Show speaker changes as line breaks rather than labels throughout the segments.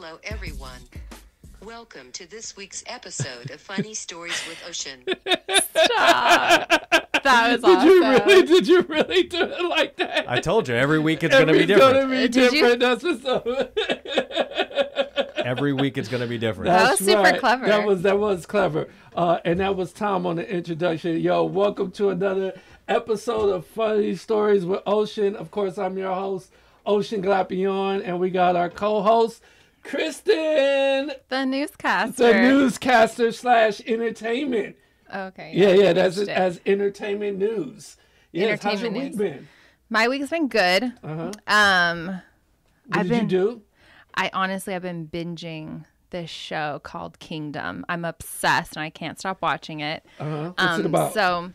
Hello, everyone. Welcome to this week's episode of Funny Stories with Ocean.
That was
Did
awesome.
you really? Did you really do it like that?
I told you every week it's gonna be
Every
different.
Gonna be
Did you-
different. That's.
Every week it's gonna be different.
That was super
right.
clever.
That was that was clever. Uh, and that was Tom on the introduction. Yo, welcome to another episode of Funny Stories with Ocean. Of course, I'm your host, Ocean Glapion, and we got our co-host, Kristen,
the newscaster.
the newscaster slash entertainment.
Okay.
Yeah, yeah, that's it, as entertainment news. Yes, how's your
Entertainment
week
news.
been?
My week's been good.
Uh-huh.
Um,
What
I've
did
been.
you do?
I honestly I've been binging this show called Kingdom. I'm obsessed and I can't stop watching it.
Uh-huh. What's
um,
it about?
So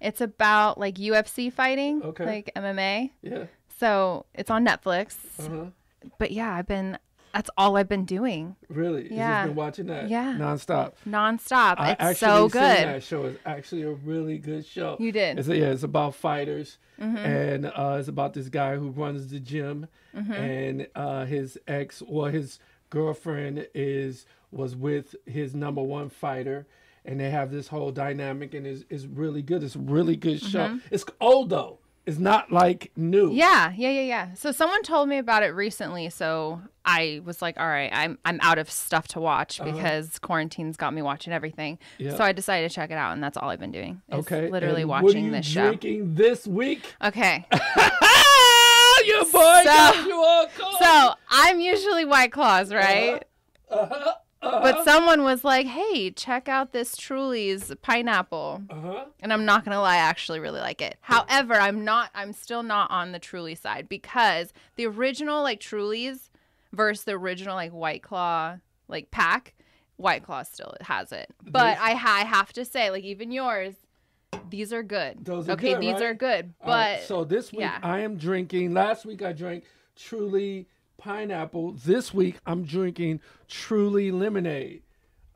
it's about like UFC fighting,
Okay.
like MMA.
yeah.
So it's on Netflix.
Uh-huh.
But yeah, I've been. That's all I've been doing
Really?
Yeah.
just been watching that?
Yeah.
Nonstop.
nonstop.
I
it's
actually
so good.
that show. It's actually a really good show.
You did. Mm-hmm.
It's, yeah, it's about fighters, and uh, it's about this guy who runs the gym, and uh, his ex or his girlfriend is was with his number one fighter, and they have this whole dynamic, and it's, it's really good. It's a really good show. It's old though. It's not like new.
Yeah, yeah, yeah, yeah. So someone told me about it recently, so I was like, all right, I'm I'm out of stuff to watch because quarantine's got me watching everything.
Uh-huh. Yeah.
So I decided to check it out, and that's all I've been doing. is
Okay.
literally
and what are
watching
you
this show.
this week?
Okay,
Your boy
So-
got you all
so I'm usually White Claws, right? Uh-huh. But someone was like, "Hey, check out this Truly's pineapple,"
uh-huh.
and I'm not gonna lie, I actually really like it. However, I'm not. I'm still not on the Truly side because the original like Truly's versus the original like White Claw like pack, White Claw still has it. But I, ha- I have to say, like even yours, these are good.
Those are
okay,
good,
these
right?
are good. But
right, so this week
yeah.
I am drinking. Last week I drank Truly pineapple. This week I'm drinking Truly lemonade.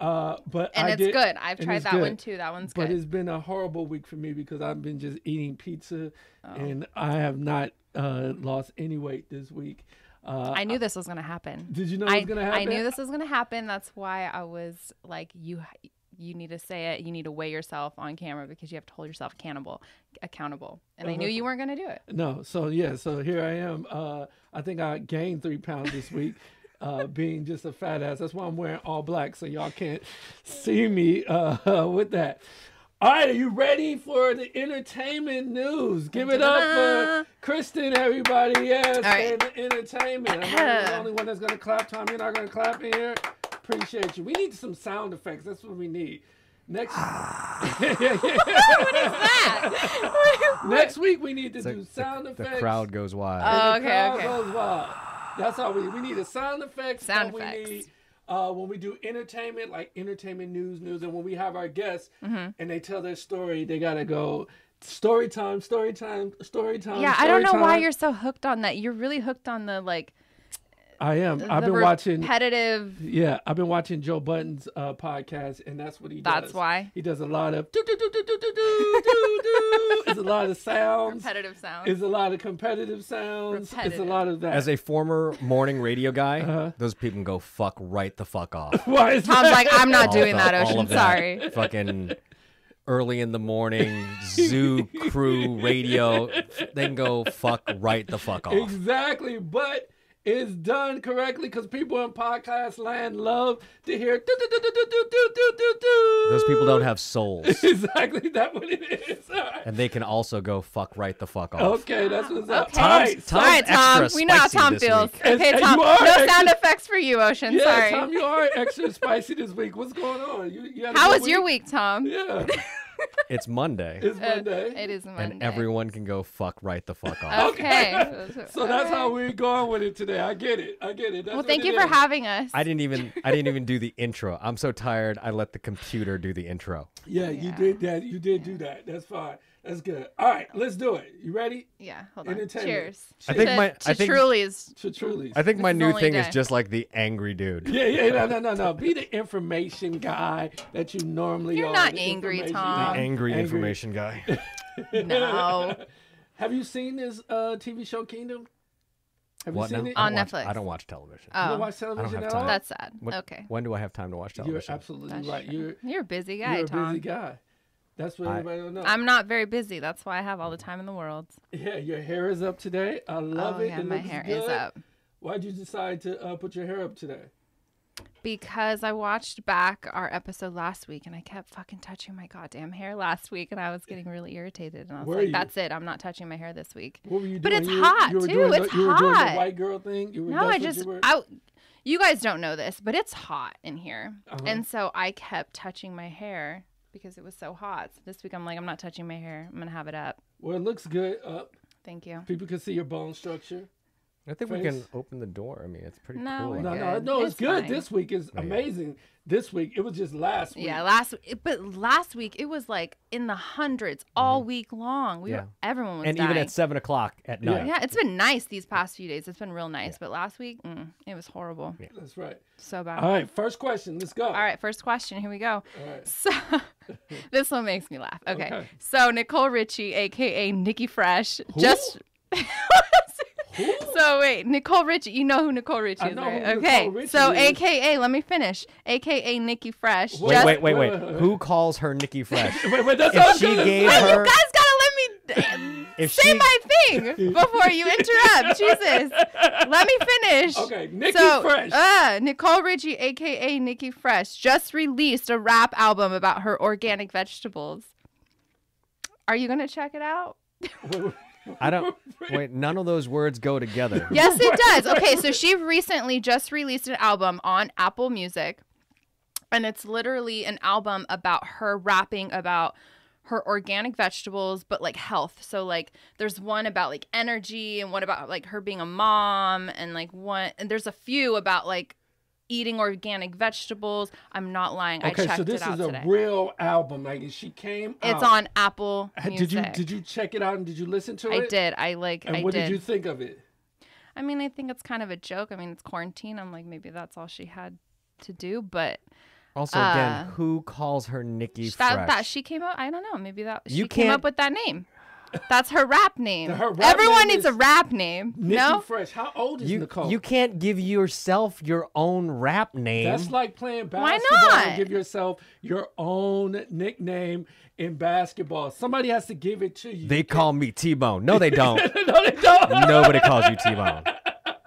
Uh, but
and
I
it's
did-
good. I've tried that
good.
one too. That one's
But
good.
it's been a horrible week for me because I've been just eating pizza,
Oh.
and I have not uh, lost any weight this week. Uh,
I knew this was gonna happen.
Did you know it
I,
was gonna happen?
I knew this was gonna happen. That's why I was like, you, you need to say it. You need to weigh yourself on camera because you have to hold yourself accountable. Accountable. And
Uh-huh.
I knew you weren't gonna do it.
No, so yeah, so here I am. I think I gained three pounds this week, uh, being just a fat ass. That's why I'm wearing all black, so y'all can't see me uh, with that. All right, are you ready for the entertainment news? Give it up for Kristen, everybody. Yes,
right.
the entertainment. I'm not the only one that's gonna clap. Tom, you're not gonna clap in here. Appreciate you. We need some sound effects. That's what we need. Next. what is that? Next week we need to
The-
do sound
the,
effects.
the crowd goes wild.
Oh,
And the
okay,
crowd
okay.
goes wild. That's all we we need. A sound effects.
Sound
that
effects.
We need uh, when we do entertainment, like entertainment news, news, and when we have our guests
Mm-hmm.
and they tell their story, they gotta go story time, story time, story time.
Yeah, I don't know
story
why you're so hooked on that. You're really hooked on the like
I am. I've
the
been watching.
repetitive.
Yeah, I've been watching Joe Budden's uh, podcast, and that's what he does.
That's why.
he does a lot of do do do do do do do do do. It's a lot of sounds.
Repetitive sound.
It's a lot of competitive sounds. It's a lot of that.
As a former morning radio guy,
Uh-huh.
those people can go fuck right the fuck off.
Why is
Tom's
that?
like, I'm not
All
doing
the-
that, Ocean.
of that
Sorry.
Fucking early in the morning zoo crew radio. They can go fuck right the fuck off.
Exactly, but it's done correctly because people in podcast land love to hear. Do, do, do, do, do, do, do, do, do, do.
Those people don't have souls.
Exactly, that what it is. All right.
And they can also go fuck right the fuck off.
Okay, that's what's up.
Okay.
All right,
Tom's
All right, Tom.
extra
We know how Tom feels.
week.
Okay,
and
Tom.
you are
No sound effects for you, Ocean.
yeah,
Sorry.
Tom, you are extra spicy this week. What's going on? You, you had
How
good
was your week, Tom?
Yeah,
It's Monday.
it's
Uh,
Monday.
It is Monday.
and everyone can go fuck right the fuck off.
Okay.
so that's how we're going with it today. I get it. I get it. That's
Well, thank
it
you for
is.
having us.
I didn't even I didn't even do the intro. I'm so tired. I let the computer do the intro.
Yeah, you did that. You did do that. That's fine. That's good. All right, let's do it. You ready?
Yeah, hold on.
Entertainment.
Cheers.
I think
to,
my-
to
I think-
Truly's.
To truly.
I think my
is
new
only
thing
day.
is just like the angry dude.
Yeah, yeah, no, no, no, no. Be the information guy that you normally
You're
are.
not
the
angry, Tom.
guy.
Angry, information guy.
No.
Have you seen this uh, TV show Kingdom? Have
What
you seen
now?
it?
On
watch-
Netflix.
I don't watch television.
You don't
Oh,
watch television
have
at
time.
all?
that's sad.
What-
okay.
When do I have time to watch
You're
television?
absolutely
That's
right.
true.
You're
You're a busy guy,
you're a
Tom.
busy guy. That's what
I-
everybody don't know.
I'm not very busy. That's why I have all the time in the world.
yeah, your hair is up today. I love
oh
it.
yeah,
it
my
looks
hair
good.
is up
Why'd you decide to uh, put your hair up today?
because I watched back our episode last week and I kept fucking touching my goddamn hair last week and I was getting really irritated and I was
Were
like,
you?
"That's it. I'm not touching my hair this week."
What were you doing?
But it's
You were-
hot,
you were
too.
Doing
It's
the, you were doing the
hot.
white girl thing. You were,
No, I just
You, were?
I, you guys don't know this, but it's hot in here,
Uh-huh.
and so I kept touching my hair because it was so hot. So this week I'm like, I'm not touching my hair. I'm gonna have it up.
well, it looks good up.
Thank you.
People can see your bone structure.
I think we can open the door. I mean, it's pretty
No,
cool.
No, no, no. It's,
It's
good.
fine.
This week is
Oh, yeah.
Amazing. This week it was just last week.
Yeah, last but last week it was like in the hundreds all week long. We
Mm-hmm. Yeah.
were everyone was
and
dying.
even at seven o'clock at night.
yeah, it's been nice these past few days. It's been real nice, but last week mm, it was horrible.
That's right.
So bad.
All right, first question. Let's go.
All right, first question. Here we go.
All right.
So this one makes me laugh. Okay.
Okay.
So Nicole Richie, aka Nikki Fresh, just
Who?
so wait, Nicole Richie. You know who Nicole Richie
I
is,
know
right?
who
okay.
Nicole Richie
so
is.
AKA, let me finish. AKA Nikki Fresh.
Wait,
just
Wait, wait, wait,
Wait,
wait.
wait,
Who calls her Nikki Fresh?
Wait, wait, that's
If
what I was
she
gonna
gave
say.
her-
You guys gotta let me
If
say
she-
my thing before you interrupt. Jesus, let me finish.
Okay, Nikki
so,
Fresh.
Uh, Nicole Richie, aka Nikki Fresh, just released a rap album about her organic vegetables. Are you gonna check it out?
I don't. Wait, none of those words go together.
Yes, it does. Okay, so she recently just released an album on Apple Music, and it's literally an album about her rapping about her organic vegetables, but like health. So like, there's one about like energy, and one about like her being a mom, and like one, and there's a few about like eating organic vegetables. I'm not lying. I
Okay,
checked
so this
it out
is a
today.
real album. Like she came.
it's
out.
on Apple Music.
Did you did you check it out and did you listen to
I
it?
I did. I like.
And
I
what
did.
did you think of it?
I mean, I think it's kind of a joke. I mean, it's quarantine. I'm like, maybe that's all she had to do. But
Also, again,
Uh,
who calls her Nikki
that
Fresh?
that she came up. I don't know. Maybe that she
You
came up with that name. That's her rap name.
Her rap
Everyone
name
needs a rap name.
Nikki
no.
Fresh. How old is
you,
Nicole?
you can't give yourself your own rap name.
That's like playing
Why
basketball
not?
and give yourself your own nickname in basketball. Somebody has to give it to you.
they call me T Bone. No, they don't.
no, they don't.
Nobody calls you T Bone.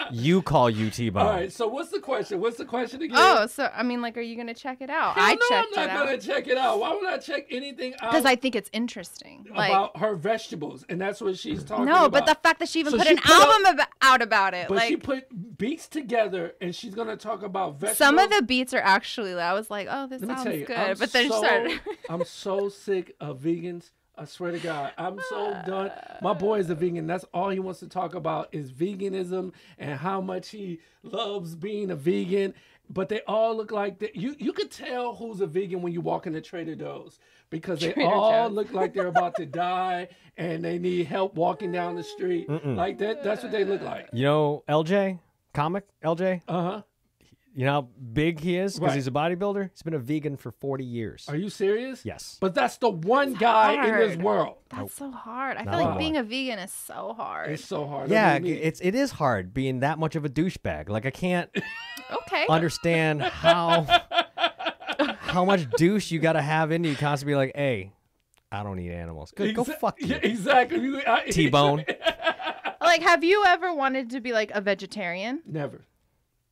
You call you T Bone.
All right. So what's the question? What's the question again?
Oh, so I mean, like, are you gonna check it out?
Hell
I
no,
checked
I'm not gonna
out
check it out. Why would I check anything out
because I think it's interesting. Like,
about her vegetables? And that's what she's talking
no,
about.
No, but the fact that she even
So
put
she
an
put up-
album ab- out about it,
But
like.
she put beats together, and she's gonna talk about vegetables.
some of the beats are actually. I was like, "Oh, this
Let me
sounds
tell you,
good,"
I'm
but then she started.
I'm so sick of vegans. I swear to God, I'm so done. My boy is a vegan. That's all he wants to talk about is veganism and how much he loves being a vegan. But they all look like that. You you could tell who's a vegan when you walk into Trader Joe's because they
Trader
all
Joe's.
look like they're about to die and they need help walking down the street. Like that. That's what they look like.
You know LJ, comic LJ.
Uh huh.
You know how big he is because
Right.
he's a bodybuilder. He's been a vegan for forty years.
Are you serious?
Yes.
But that's the one guy in this
hard.
world.
That's so hard. I
Not
feel like
hard.
being a vegan is so hard.
It's so hard.
Yeah,
Look at me.
it's it is hard being that much of a douchebag. Like I can't
okay.
understand how how much douche you got to have in you constantly be like, hey, I don't eat animals. Good, go
Exa-
fuck you,
Yeah, exactly. You- I-
T Bone.
like, have you ever wanted to be like a vegetarian?
Never.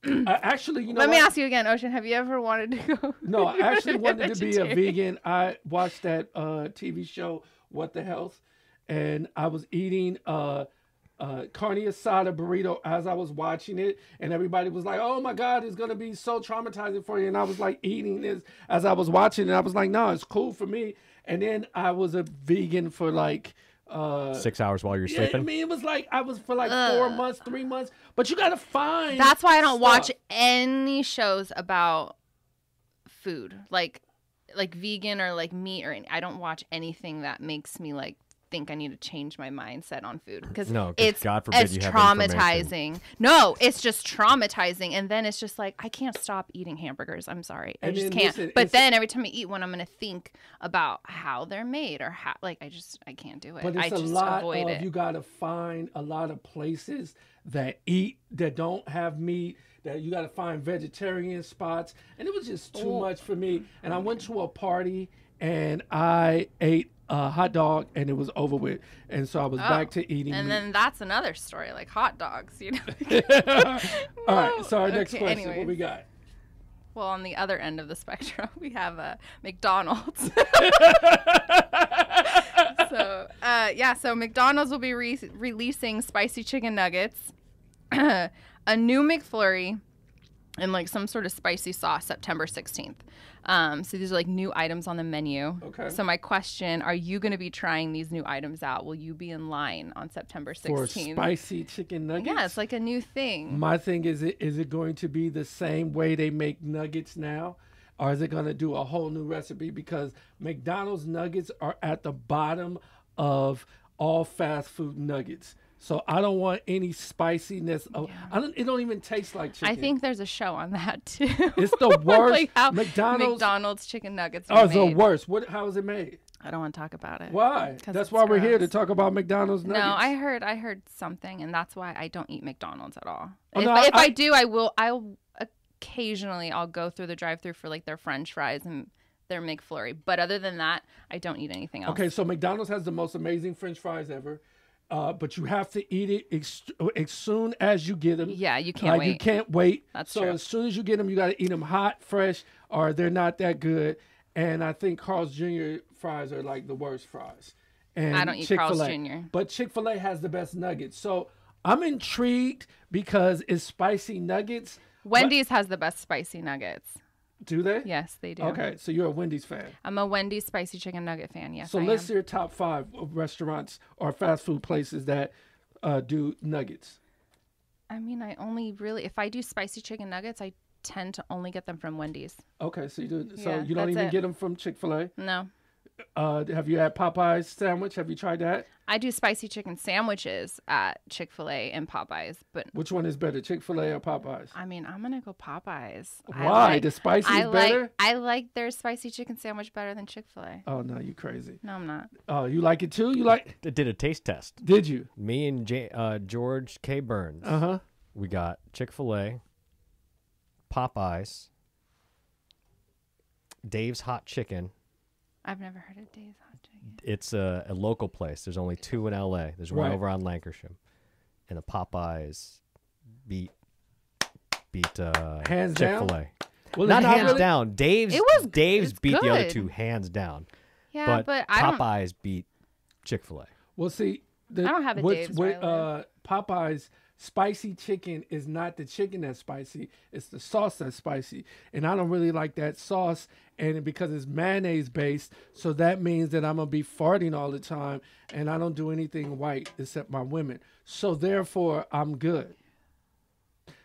I actually, you know,
Let me ask you again, Ocean. Have you ever wanted to go?
No, I actually wanted to be a vegan. I watched that uh, TV show, What the Health, and I was eating uh, uh, carne asada burrito as I was watching it, and everybody was like, "Oh my God, it's gonna be so traumatizing for you." And I was like eating this as I was watching, and I was like, "No, it's cool for me." And then I was a vegan for like. Uh,
Six hours while you're sleeping.
yeah, I
sleeping.
mean, it was like I was for like four months, three months, but you gotta find.
That's why I don't watch any shows about food, like like vegan or like meat or any, I don't watch anything that makes me like think I need to change my mindset on food because
No, 'cause
it's
God forbid
it's
you have
traumatizing. No, it's just traumatizing, and then it's just like I can't stop eating hamburgers. I'm sorry, I
And
just
then
can't.
listen,
but then every time I eat one, I'm gonna think about how they're made or how like I just I can't do it.
But
I
it's a
just
lot
avoid
of
it.
you got to find a lot of places that eat that don't have meat. That you got to find vegetarian spots, and it was just too
Ooh.
much for me. And I went to a party and I ate a hot dog, and it was over with. And so I was back to eating.
Oh, and
meat.
then that's another story, like hot dogs, you know.
all right. So our next
Okay,
question, what we got?
well, on the other end of the spectrum, we have uh, McDonald's. so uh, yeah, so McDonald's will be re- releasing spicy chicken nuggets, a new McFlurry, and like some sort of spicy sauce September 16th. Um, so these are like new items on the menu.
Okay.
So my question: Are you going to be trying these new items out? Will you be in line on September 16th?
For spicy chicken nuggets.
yeah, it's like a new thing.
My thing is, it is it going to be the same way they make nuggets now, or is it going to do a whole new recipe? Because McDonald's nuggets are at the bottom of all fast food nuggets. So I don't want any spiciness. Of, I don't. It don't even taste like chicken.
I think there's a show on that too.
It's the worst.
like how
McDonald's-
McDonald's chicken nuggets
Oh,
are
it's the worst. What? How is it made?
I don't want to talk about it.
Why? That's why we're here to talk about McDonald's nuggets.
No, I heard I heard something, and that's why I don't eat McDonald's at all.
Oh,
if
no,
if
I-
I, do, I will. I'll occasionally I'll go through the drive-through for like their French fries and their McFlurry. But other than that, I don't eat anything else.
Okay, so McDonald's has the most amazing French fries ever, uh, but you have to eat it ex- as soon as you get them.
Yeah, you can't
like, You can't wait.
That's
so
true.
as soon as you get them, you got to eat them hot, fresh, or they're not that good. And I think Carl's Jr. fries are like the worst fries. And
I don't eat Carl's
Chick-fil-A.
Jr..
But Chick Fil A has the best nuggets. So I'm intrigued because it's spicy nuggets.
Wendy's has the best spicy nuggets.
Do they?
Yes, they do.
Okay, so you're a Wendy's fan.
I'm a Wendy's spicy chicken nugget fan. Yes,
So
I
let's
am.
hear top five restaurants or fast food places that uh, do nuggets.
I mean, I only really if I do spicy chicken nuggets, I tend to only get them from Wendy's.
Okay, so you do. So
Yeah,
you don't even
it.
get them from Chick Fil A.
No,
Uh, have you had Popeye's sandwich? Have you tried that?
I do spicy chicken sandwiches at Chick Fil A and Popeyes, but
Which one is better, Chick Fil A or Popeyes?
I mean, I'm gonna go Popeyes. I
Why?
like-
the spicy
I
is better.
like I like their spicy chicken sandwich better than Chick Fil A.
Oh no, you crazy.
No, I'm not.
Oh, you like it too? You like?
It did a taste test.
Did you?
Me and J- uh, George K. Burns.
Uh huh.
We got Chick Fil A, Popeyes, Dave's Hot Chicken.
I've never heard of Dave's Hot Chicken.
It's a, a local place. There's only two in L.A. There's one
Right.
over on Lankershim, and the Popeyes beat beat uh,
Hands
Chick
down?
Fil A.
Well,
Not hands
really-
down. Dave's
It was-
Dave's
it's
beat the other
good.
two hands down.
Yeah,
but,
but, I don't.
Popeyes beat Chick Fil A.
Well, see, the,
I don't have a
what's-
Dave's
what,
where I
uh, Popeyes spicy chicken is not the chicken that's spicy; it's the sauce that's spicy, and I don't really like that sauce. And because it's mayonnaise based, so that means that I'm gonna be farting all the time, and I don't do anything white except my women. So therefore, I'm good.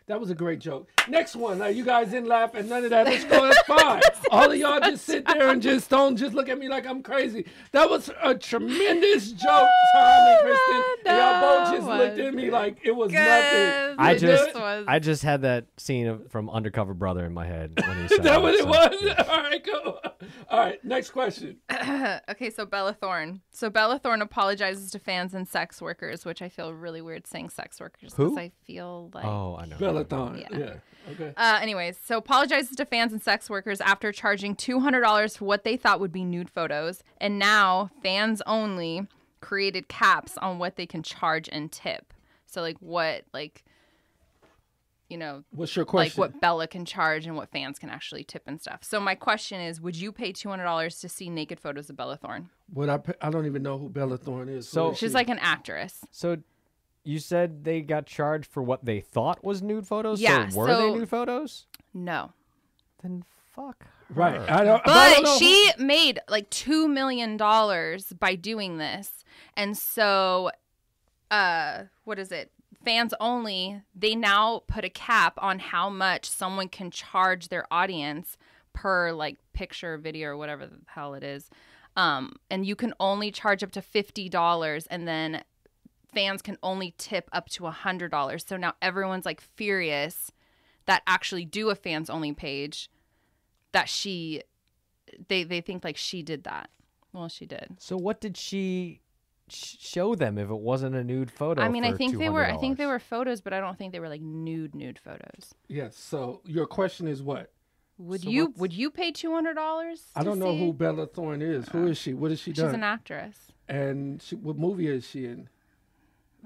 That was a great joke. Next one. Now you guys didn't laugh at none of that. Let's go. That's fine. All of y'all just sit there and just don't just look at me like I'm crazy. That was a tremendous joke, Tom and Kristen. And y'all both just looked at me like it was nothing.
I just
was-
I just had that scene of, from Undercover Brother in my head when he said
Is that what it
so,
was?
yeah.
All right, go. All right, next question.
okay, so Bella Thorne. So Bella Thorne apologizes to fans and sex workers, which I feel really weird saying sex workers because I feel like
Oh, I know.
Bella Thorne.
Yeah.
Yeah. Okay.
Uh, anyways, so apologizes to fans and sex workers after charging $200 for what they thought would be nude photos. And now fans only created caps on what they can charge and tip. So, like, what, like, you know,
What's your question?
like what Bella can charge and what fans can actually tip and stuff. So, my question is would you pay $200 to see naked photos of Bella Thorne?
Would I? pay- I don't even know who Bella Thorne is.
So-
Who is
She's
she?
like an actress.
So you said they got charged for what they thought was nude photos?
Yeah,
So were they nude photos?
No.
Then fuck. her.
right. I don't. but I don't know
she made like two million dollars by doing this, and so, uh, what is it? Fans only. They now put a cap on how much someone can charge their audience per like picture, video, or whatever the hell it is, Um, and you can only charge up to fifty dollars, and then fans can only tip up to a hundred dollars. So now everyone's like furious that actually do a fans only page that she they they think like she did that. Well, she did.
So what did she sh- show them if it wasn't a nude photo?
I mean, I
for
think they were I think they were photos, but I don't think they were like nude nude photos.
Yes. So your question is what?
Would
So
you
what's-
would you pay two hundred dollars?
I don't know who Bella Thorne is. Who is she? What has she
She's
done?
an actress.
and she, what movie is she in?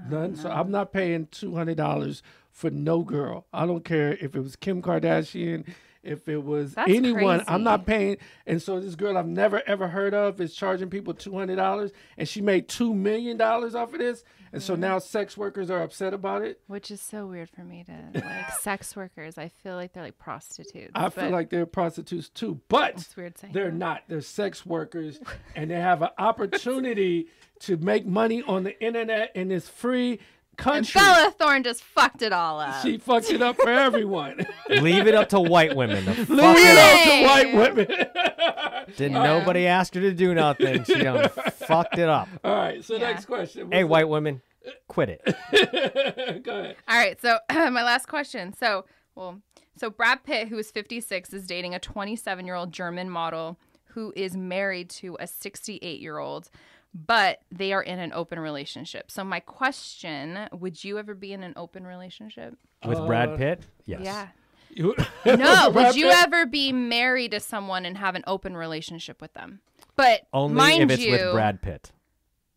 None. So I'm not paying two hundred dollars for no girl. I don't care if it was Kim Kardashian, if it was
That's
anyone. I'm not paying. And so this girl I've never ever heard of is charging people two hundred dollars, and she made two million dollars off of this. And
Mm-hmm.
so now sex workers are upset about it.
Which is so weird for me to like sex workers. I feel like they're like prostitutes.
I feel like they're prostitutes too, but they're
that.
not. They're sex workers, and they have an opportunity to make money on the internet and it's free
And
country.
Bella Thorne just fucked it all up.
She fucked it up for everyone.
Leave it up to white women to
Leave
it
it
up.
up to white women.
Didn't nobody ask her to do nothing? She done fucked it up.
All right. So
Yeah.
next question.
Hey,
What's
white women, quit it.
it? Go ahead.
All right, so my last question. So, well, so Brad Pitt, who is 56, is dating a 27 year old German model who is married to a 68 year old, but they are in an open relationship. So, my question would you ever be in an open relationship?
With
Uh,
Brad Pitt? Yes.
Yeah.
You-
No, would you
Pitt?
ever be married to someone and have an open relationship with them? But
Only
mind
if it's
you,
with Brad Pitt.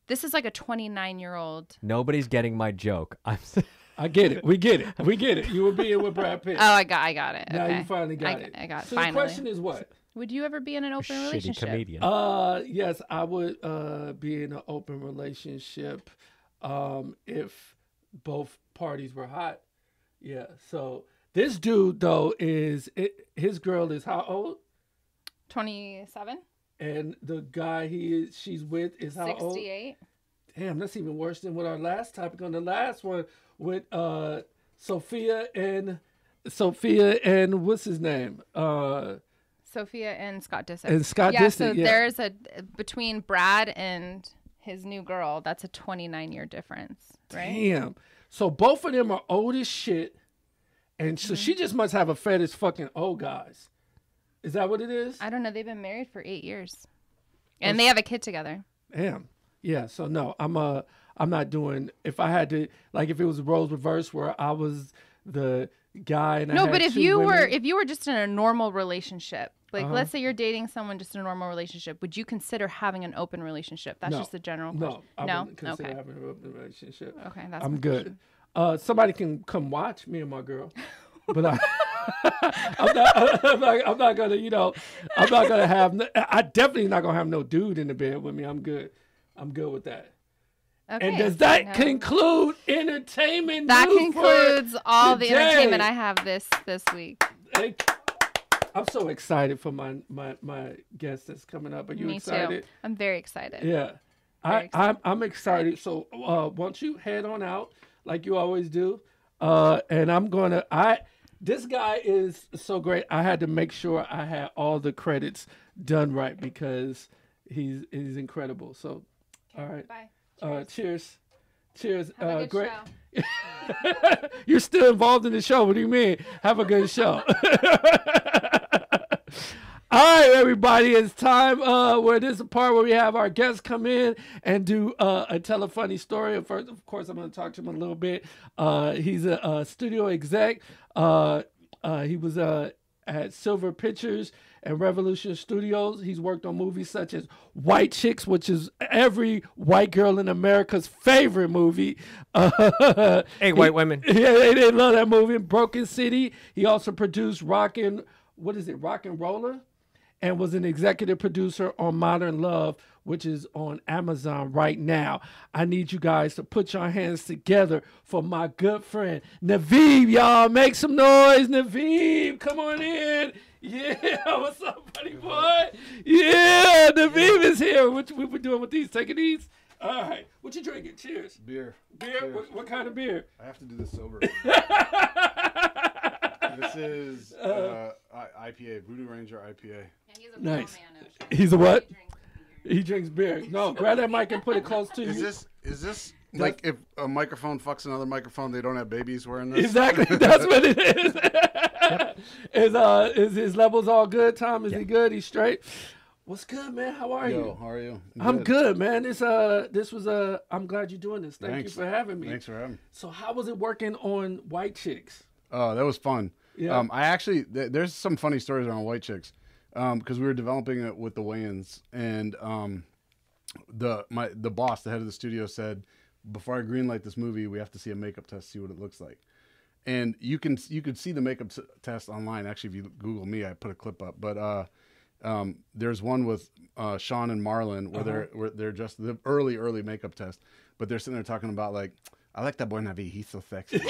this is like a 29 year old.
Nobody's getting my joke. I'm
I get it. We get it. We get it. You were being with Brad Pitt.
Oh, I got, I got it.
now
okay.
you finally got
I,
it.
I got it.
So
finally.
the question is what?
Would you ever be in an
a
open
shitty
relationship?
comedian.
Uh, yes, I would uh be in an open relationship, um, if both parties were hot. Yeah. So this dude though is it, his girl is how old,
27?
and the guy he is she's with is how old?
68?
Damn, that's even worse than what our last topic on the last one with uh Sofia and Sofia and what's his name? Uh
Sofia and Scott Disick.
And Scott
yeah, so
yeah.
there's a between Brad and his new girl, that's a 29 year difference, right?
Damn. So both of them are old as shit. And
Mm-hmm.
so she just must have a fetish fucking old guys. Is that what it is?
I don't know. They've been married for eight years, and they have a kid together.
Damn. Yeah. So no, I'm uh I'm not doing if I had to like if it was roles reverse where I was the guy and I
No, but if you were if you were just in a normal relationship, like
Uh-huh.
let's say you're dating someone just in a normal relationship, would you consider having an open relationship? That's
No.
just a general
no,
question.
I
no,
wouldn't consider
okay,
having an open relationship.
okay, that's
I'm good. Uh, somebody can come watch me and my girl, but I, I'm not. I'm not. I'm not gonna. You know, I'm not gonna have. no- I definitely not gonna have no dude in the bed with me. I'm good. I'm good with that.
Okay,
And does that
no.
conclude entertainment?
That concludes all the entertainment I have this this week.
Thank- I'm so excited for my my my guest that's coming up. Are you
Me
excited?
too. I'm very excited.
Yeah. I,
Very
I'm I'm excited. So uh once you head on out, like you always do, uh, and I'm gonna I this guy is so great. I had to make sure I had all the credits done right because he's he's incredible. So all right.
Bye.
Uh cheers. Cheers. Uh great. You're still involved in the show. What do you mean? Have a good show. All right, everybody, it's time uh, where this is a part where we have our guests come in and do uh, a tell a funny story. First, of course, I'm going to talk to him a little bit. Uh, he's a, a studio exec. Uh, uh, he was uh, at Silver Pictures and Revolution Studios. He's worked on movies such as White Chicks, which is every white girl in America's favorite movie. Uh,
Hey, white women.
yeah, they, they love that movie. Broken City. He also produced Rockin', what is it, Rock and Roller, and was an executive producer on Modern Love, which is on Amazon right now. I need you guys to put your hands together for my good friend Navid. Y'all make some noise, Navid. Come on in. Yeah, what's up, buddy boy? Yeah, Navid is here. What we were doing with these? Taking these. All right. What you drinking? Cheers.
Beer.
Beer. What, what kind of beer?
I have to do this sober. this is uh, IPA, Voodoo Ranger IPA.
he's a
Nice. He's a what? He drinks beer. No, grab that mic and put it close to
Is
you.
this is this like if a microphone fucks another microphone, they don't have babies wearing this?
Exactly. That's what it is. is uh is his levels all good, Tom? Is he good? He's straight? What's good, man? How are
Yo,
you?
how are you?
I'm good, man. This uh this was uh I'm glad you're doing this. Thank
Thanks.
you for having me.
Thanks for having me.
So how was it working on White Chicks?
Oh, that was fun.
Yeah.
Um, I actually th- there's some funny stories around white chicks, because we were developing it with the Wayans, and um, the my the boss, the head of the studio, said before I greenlight this movie, we have to see a makeup test, see what it looks like. And you can you could see the makeup s- test online. Actually, if you Google me, I put a clip up. But uh, um, there's one with uh, Shawn and Marlon where they're where they're just the early early makeup test, but they're sitting there talking about like. I like that boy Navi. He's so sexy.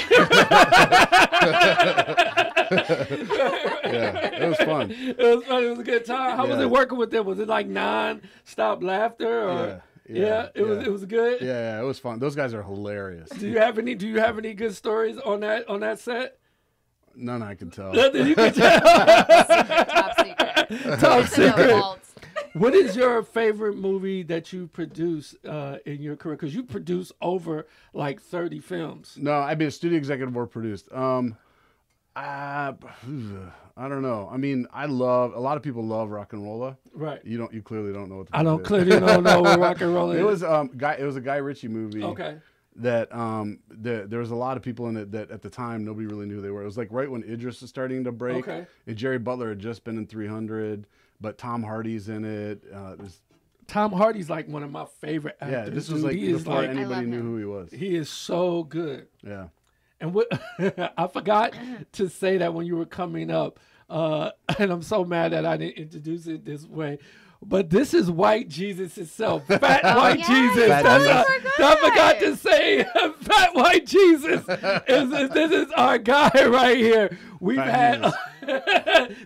yeah, it was fun.
It was fun. It was a good time. How was it working with them? Was it like non-stop laughter or
Yeah,
yeah,
yeah,
it was it was good.
Yeah, yeah, it was fun. Those guys are hilarious.
Do you have any do you have any good stories on that on that set?
None I can tell.
Nothing you can tell.
Top secret.
Top
It's in the
secret. What is your favorite movie that you produce uh, in your career? Because you produce over like thirty films.
No, I mean, studio executive or produced. Um, I, I don't know. I mean, I love a lot of people love RocknRolla.
Right.
You don't. You clearly don't know what. The
I don't
it is.
clearly don't know what rock and roll is.
It was um guy. It was a Guy Ritchie movie.
okay.
That um the, there was a lot of people in it that at the time nobody really knew who they were. It was like right when Idris was starting to break.
Okay.
And Gerry Butler had just been in 300, but Tom Hardy's in it. Uh, it was,
Tom Hardy's like one of my favorite actors.
yeah, this was
dude.
like
he is
before
like
anybody knew who he was.
he is so good.
Yeah.
And what I forgot to say that when you were coming up, uh, and I'm so mad that I didn't introduce it this way. But this is white Jesus himself, fat white
yeah,
Jesus.
you
Fat
That's
Jesus.
a- I forgot to say, fat white Jesus. Is, is- this is our guy right here. We've
Fat
had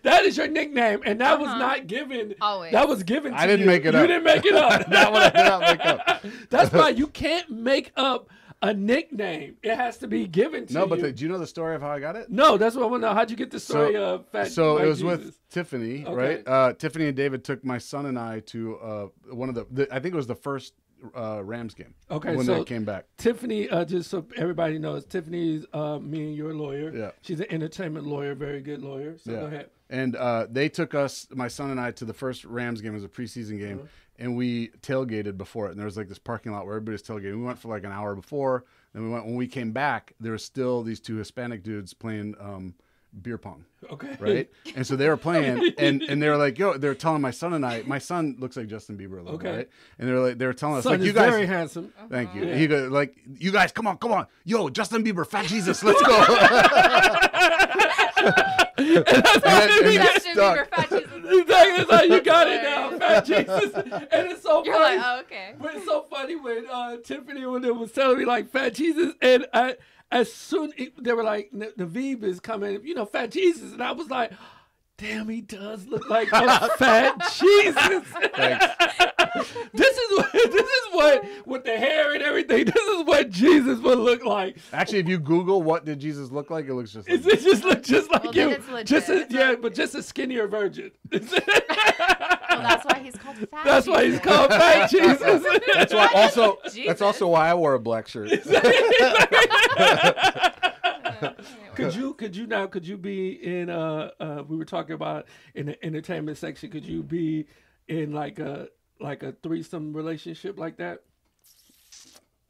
that is your nickname, and that was not given.
Always.
That was given. To
I didn't
you.
make it
You
up.
You didn't make it up.
Not what I did not make up.
That's why you can't make up a nickname. It has to be given to you.
No,
you.
but the, do you know the story of how I got it?
no, that's what I want to know. How'd you get the story of Fat
so
White
it was
Jesus?
with Tiffany,
Okay.
right? Uh, Tiffany and David took my son and I to uh, one of the, the. I think it was the first uh, Rams game.
Okay,
when
so-
they came back.
Tiffany, uh, just so everybody knows, Tiffany's uh, me and your lawyer.
Yeah.
She's an entertainment lawyer, very good lawyer. So go ahead.
And uh, they took us, my son and I, to the first Rams game. It was a preseason game, and we tailgated before it. And there was like this parking lot where everybody's tailgating. We went for like an hour before. Then we went. When we came back, there was still these two Hispanic dudes playing um, beer pong.
Okay.
right? and so they were playing, and and they were like, "Yo," they're telling my son and I. My son looks like Justin Bieber a little,
Okay.
right? And they were like, they were telling us,
Son
like, "You guys,
very handsome.
thank you." He goes, like, "You guys, come on, come on, yo, Justin Bieber, Fat Jesus, let's go." and then, and then
Justin
stuck.
Bieber, fat Jesus.
Exactly. That's how you got it now, Fat Jesus. And it's so
You're
funny.
like, oh, okay.
But it's so funny when uh, Tiffany when it was telling me like Fat Jesus, and I, as soon it, they were like "N- Navid is coming, you know, Fat Jesus, and I was like, damn, he does look like a Fat Jesus. This is what this is what with the hair and everything. This is what Jesus would look like.
Actually, if you Google what did Jesus look like, it looks just like
Is it just look just like
Well,
you?
then it's legit.
Just a,
It's
yeah,
like-
but just a skinnier virgin.
Well, that's why he's called fat.
That's why he's called Fat Jesus.
That's why also
Jesus.
that's also why I wore a black shirt.
Could you could you now could you be in uh uh we were talking about in the entertainment section could you be in like a like a threesome relationship like that?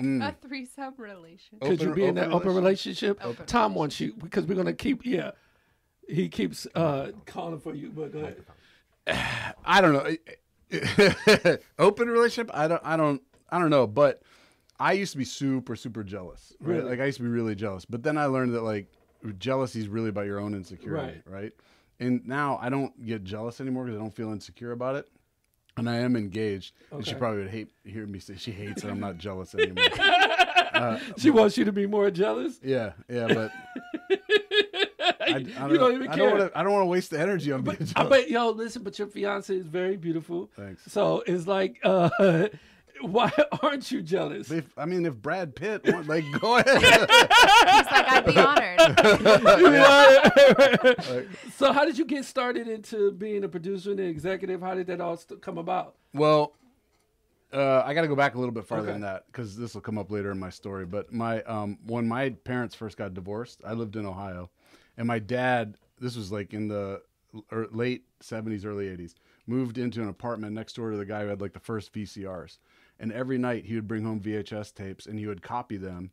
A threesome relationship.
Could you be in that
open
open relationship?
Open
Tom wants you because we're gonna keep yeah. He keeps uh calling for you, but go ahead.
I don't know. Open relationship? I don't. I don't. I don't know. But I used to be super, super jealous. Right?
Really?
Like I used to be really jealous. But then I learned that like jealousy is really about your own insecurity, right? And now I don't get jealous anymore because I don't feel insecure about it. And I am engaged. And she probably would hate hear me say she hates that I'm not jealous anymore.
She wants you to be more jealous.
yeah, yeah, but I, I don't,
you don't even
I
care.
don't wanna- I don't want to waste the energy on being jealous.
I bet yo, listen, but your fiance is very beautiful.
Thanks.
So it's like uh why aren't you jealous?
If, I mean, if Brad Pitt, want- like, go ahead.
He's like, I'd be honored.
so how did you get started into being a producer and an executive? How did that all st- come about?
Well, uh, I got to go back a little bit farther
Okay.
than that because this will come up later in my story. But my um, when my parents first got divorced, I lived in Ohio, and my dad. This was like in the er, late seventies, early eighties. Moved into an apartment next door to the guy who had like the first VCRs, and every night he would bring home VHS tapes and he would copy them.